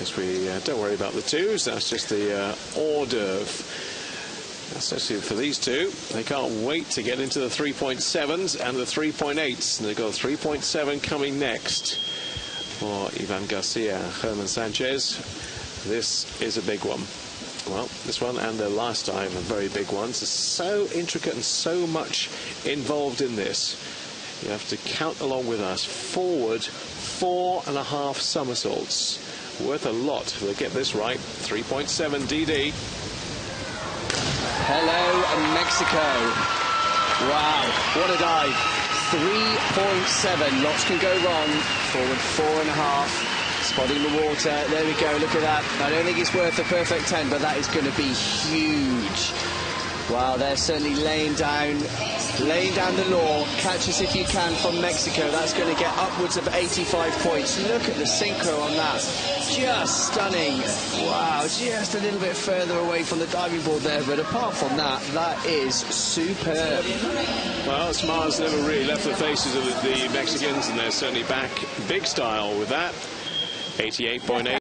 because we uh, don't worry about the twos. That's just the uh, hors d'oeuvre. Especially for these two, they can't wait to get into the 3.7s and the 3.8s. And they've got a 3.7 coming next for Ivan Garcia German Sanchez. This is a big one. Well, this one and the last time are very big ones. So intricate and so much involved in this. You have to count along with us. Forward, four and a half somersaults. Worth a lot they get this right. 3.7 DD. Hello, Mexico. Wow, what a dive. 3.7. Lots can go wrong. Forward four and a half. Spotting the water. There we go. Look at that. I don't think it's worth a perfect 10, but that is going to be huge. Wow, they're certainly laying down, laying down the law. Catch us if you can from Mexico. That's going to get upwards of 85 points. Look at the synchro on that. Just stunning. Wow, just a little bit further away from the diving board there, but apart from that, that is superb. Well, Smiles never really left the faces of the, the Mexicans, and they're certainly back big style with that. 88.8.